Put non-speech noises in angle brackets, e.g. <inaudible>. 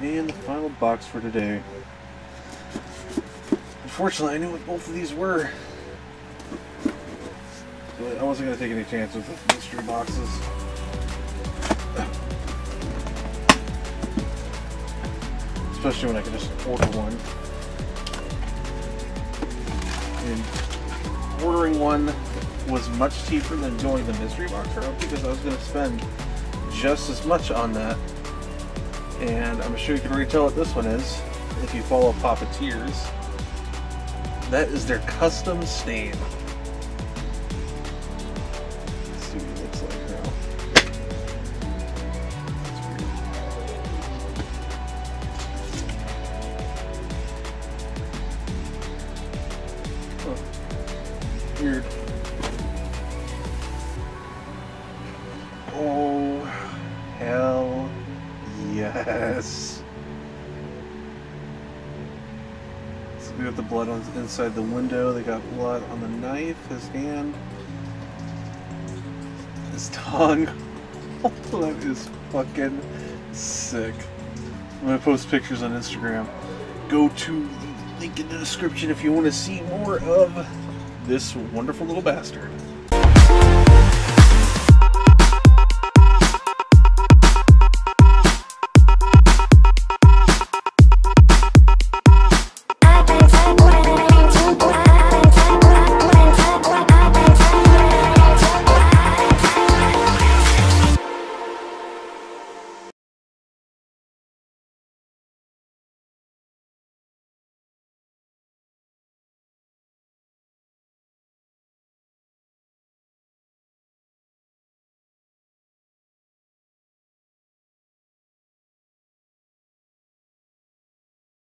And the final box for today. Unfortunately, I knew what both of these were. But I wasn't going to take any chances with mystery boxes. Especially when I can just order one. And ordering one was much cheaper than going the mystery box route because I was going to spend just as much on that. And I'm sure you can already tell what this one is if you follow POPeteers. That is their custom stain. See what looks like now. weird. Weird. Oh, yes. So we got the blood on inside the window. They got blood on the knife, his hand, his tongue. <laughs> That is fucking sick. I'm gonna post pictures on Instagram. Go to the link in the description if you want to see more of this wonderful little bastard.